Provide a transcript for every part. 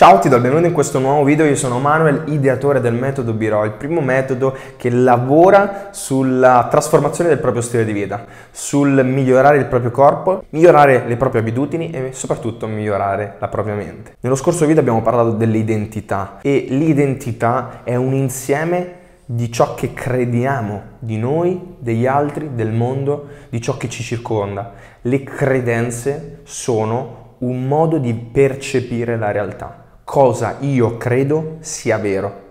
Ciao, ti do il benvenuto in questo nuovo video, io sono Manuel, ideatore del metodo Biro, il primo metodo che lavora sulla trasformazione del proprio stile di vita, sul migliorare il proprio corpo, migliorare le proprie abitudini e soprattutto migliorare la propria mente. Nello scorso video abbiamo parlato dell'identità e l'identità è un insieme di ciò che crediamo di noi, degli altri, del mondo, di ciò che ci circonda. Le credenze sono un modo di percepire la realtà cosa io credo sia vero.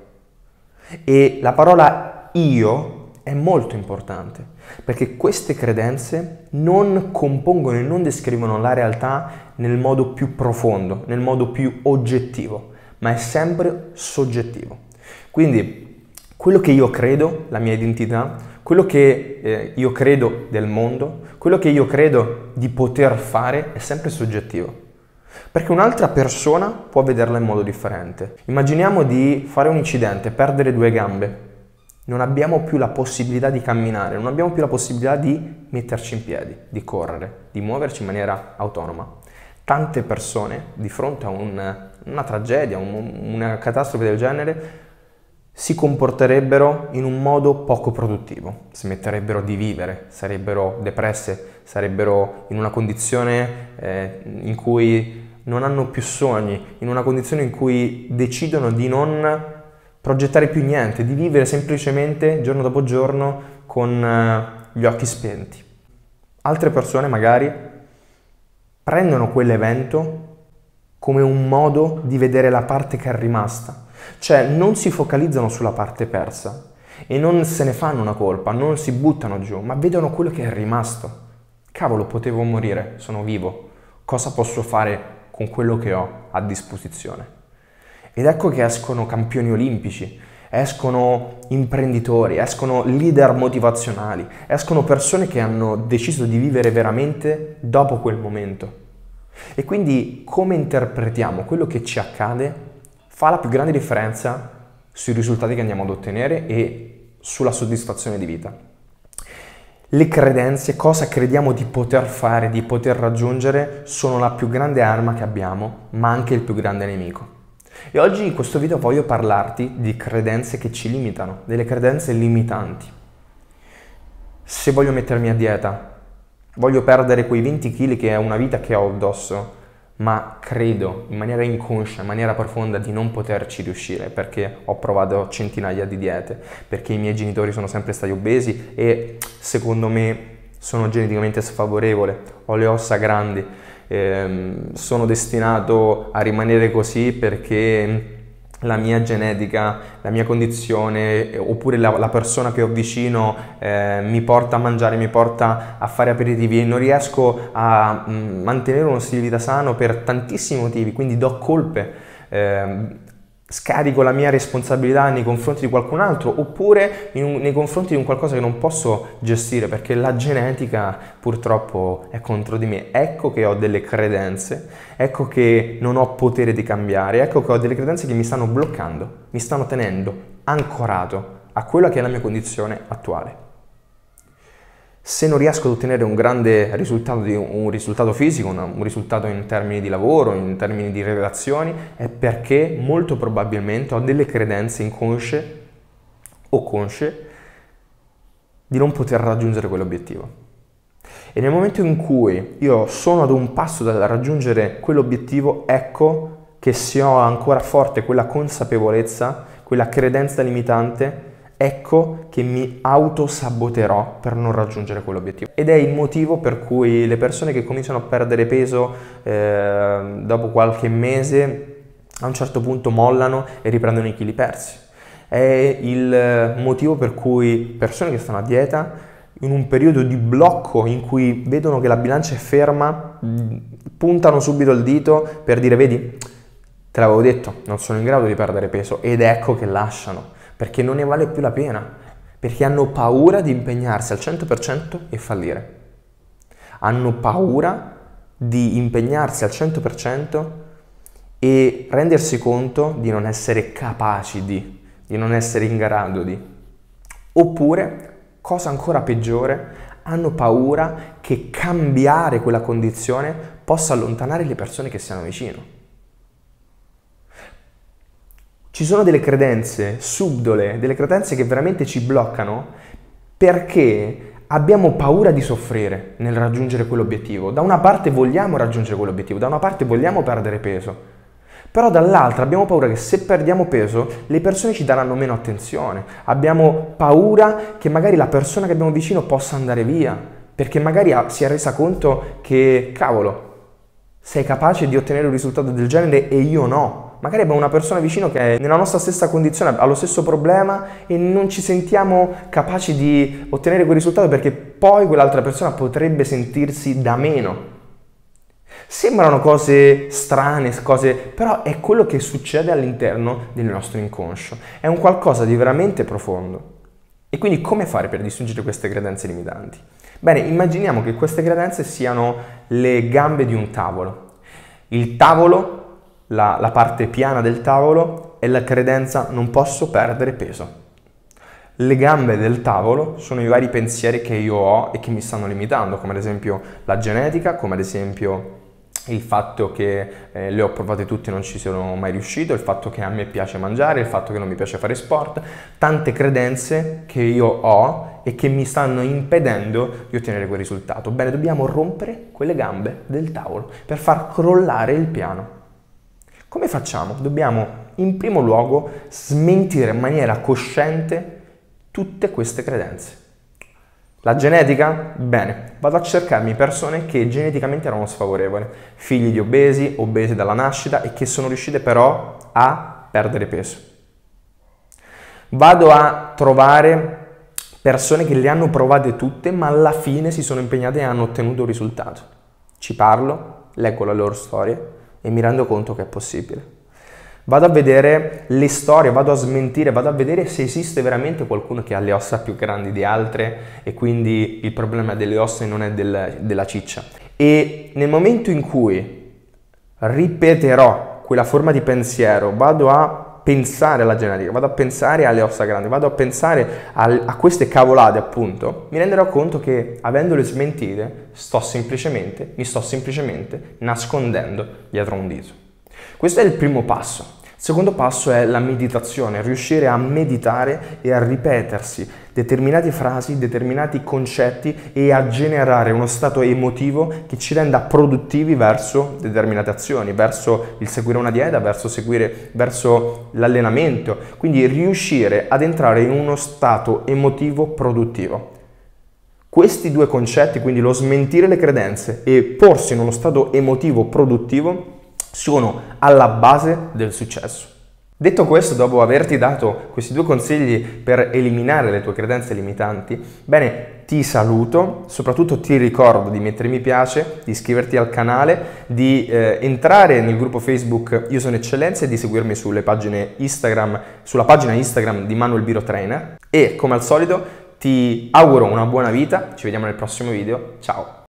E la parola io è molto importante perché queste credenze non compongono e non descrivono la realtà nel modo più profondo, nel modo più oggettivo, ma è sempre soggettivo. Quindi quello che io credo, la mia identità, quello che eh, io credo del mondo, quello che io credo di poter fare è sempre soggettivo. Perché un'altra persona può vederla in modo differente. Immaginiamo di fare un incidente, perdere due gambe. Non abbiamo più la possibilità di camminare, non abbiamo più la possibilità di metterci in piedi, di correre, di muoverci in maniera autonoma. Tante persone di fronte a un, una tragedia, un, una catastrofe del genere, si comporterebbero in un modo poco produttivo, smetterebbero di vivere, sarebbero depresse, sarebbero in una condizione eh, in cui non hanno più sogni, in una condizione in cui decidono di non progettare più niente, di vivere semplicemente giorno dopo giorno con eh, gli occhi spenti. Altre persone magari prendono quell'evento come un modo di vedere la parte che è rimasta, cioè non si focalizzano sulla parte persa e non se ne fanno una colpa, non si buttano giù, ma vedono quello che è rimasto. Cavolo, potevo morire, sono vivo, cosa posso fare con quello che ho a disposizione. Ed ecco che escono campioni olimpici, escono imprenditori, escono leader motivazionali, escono persone che hanno deciso di vivere veramente dopo quel momento. E quindi come interpretiamo quello che ci accade fa la più grande differenza sui risultati che andiamo ad ottenere e sulla soddisfazione di vita le credenze, cosa crediamo di poter fare, di poter raggiungere, sono la più grande arma che abbiamo, ma anche il più grande nemico. E oggi in questo video voglio parlarti di credenze che ci limitano, delle credenze limitanti. Se voglio mettermi a dieta, voglio perdere quei 20 kg che è una vita che ho addosso, ma credo in maniera inconscia, in maniera profonda di non poterci riuscire perché ho provato centinaia di diete, perché i miei genitori sono sempre stati obesi e secondo me sono geneticamente sfavorevole, ho le ossa grandi, ehm, sono destinato a rimanere così perché la mia genetica, la mia condizione oppure la, la persona che ho vicino eh, mi porta a mangiare, mi porta a fare aperitivi e non riesco a mm, mantenere uno stile di vita sano per tantissimi motivi, quindi do colpe eh, scarico la mia responsabilità nei confronti di qualcun altro oppure un, nei confronti di un qualcosa che non posso gestire perché la genetica purtroppo è contro di me. Ecco che ho delle credenze, ecco che non ho potere di cambiare, ecco che ho delle credenze che mi stanno bloccando, mi stanno tenendo ancorato a quella che è la mia condizione attuale se non riesco ad ottenere un grande risultato, un risultato fisico, un risultato in termini di lavoro, in termini di relazioni, è perché molto probabilmente ho delle credenze inconsce o consce di non poter raggiungere quell'obiettivo. E nel momento in cui io sono ad un passo da raggiungere quell'obiettivo, ecco che se ho ancora forte quella consapevolezza, quella credenza limitante, ecco che mi autosaboterò per non raggiungere quell'obiettivo. Ed è il motivo per cui le persone che cominciano a perdere peso eh, dopo qualche mese a un certo punto mollano e riprendono i chili persi. È il motivo per cui persone che stanno a dieta in un periodo di blocco in cui vedono che la bilancia è ferma, puntano subito il dito per dire vedi, te l'avevo detto, non sono in grado di perdere peso ed ecco che lasciano perché non ne vale più la pena, perché hanno paura di impegnarsi al 100% e fallire. Hanno paura di impegnarsi al 100% e rendersi conto di non essere capaci di, di non essere in grado di. Oppure, cosa ancora peggiore, hanno paura che cambiare quella condizione possa allontanare le persone che siano vicino. Ci sono delle credenze subdole, delle credenze che veramente ci bloccano perché abbiamo paura di soffrire nel raggiungere quell'obiettivo. Da una parte vogliamo raggiungere quell'obiettivo, da una parte vogliamo perdere peso. Però dall'altra abbiamo paura che se perdiamo peso le persone ci daranno meno attenzione. Abbiamo paura che magari la persona che abbiamo vicino possa andare via, perché magari si è resa conto che, cavolo, sei capace di ottenere un risultato del genere e io no. Magari abbiamo una persona vicino che è nella nostra stessa condizione, ha lo stesso problema e non ci sentiamo capaci di ottenere quel risultato perché poi quell'altra persona potrebbe sentirsi da meno. Sembrano cose strane, cose, però è quello che succede all'interno del nostro inconscio. È un qualcosa di veramente profondo. E quindi come fare per distruggere queste credenze limitanti? Bene, immaginiamo che queste credenze siano le gambe di un tavolo. Il tavolo, la, la parte piana del tavolo, è la credenza non posso perdere peso. Le gambe del tavolo sono i vari pensieri che io ho e che mi stanno limitando, come ad esempio la genetica, come ad esempio il fatto che eh, le ho provate tutte e non ci sono mai riuscito, il fatto che a me piace mangiare, il fatto che non mi piace fare sport, tante credenze che io ho e che mi stanno impedendo di ottenere quel risultato. Bene, dobbiamo rompere quelle gambe del tavolo per far crollare il piano. Come facciamo? Dobbiamo in primo luogo smentire in maniera cosciente tutte queste credenze. La genetica? Bene, vado a cercarmi persone che geneticamente erano sfavorevoli, figli di obesi, obesi dalla nascita e che sono riuscite però a perdere peso. Vado a trovare persone che le hanno provate tutte ma alla fine si sono impegnate e hanno ottenuto un risultato. Ci parlo, leggo la loro storia e mi rendo conto che è possibile. Vado a vedere le storie, vado a smentire, vado a vedere se esiste veramente qualcuno che ha le ossa più grandi di altre e quindi il problema delle ossa non è del, della ciccia. E nel momento in cui ripeterò quella forma di pensiero, vado a pensare alla genetica, vado a pensare alle ossa grandi, vado a pensare a, a queste cavolate appunto, mi renderò conto che avendole smentite sto semplicemente, mi sto semplicemente nascondendo dietro un dito. Questo è il primo passo. Il secondo passo è la meditazione, riuscire a meditare e a ripetersi determinate frasi, determinati concetti e a generare uno stato emotivo che ci renda produttivi verso determinate azioni, verso il seguire una dieta, verso, seguire, verso l'allenamento. Quindi riuscire ad entrare in uno stato emotivo produttivo. Questi due concetti, quindi lo smentire le credenze e porsi in uno stato emotivo produttivo, sono alla base del successo. Detto questo, dopo averti dato questi due consigli per eliminare le tue credenze limitanti, bene, ti saluto, soprattutto ti ricordo di mettere mi piace, di iscriverti al canale, di eh, entrare nel gruppo Facebook Io sono eccellenza e di seguirmi sulle pagine Instagram, sulla pagina Instagram di Manuel Biro Trainer e come al solito ti auguro una buona vita, ci vediamo nel prossimo video, ciao!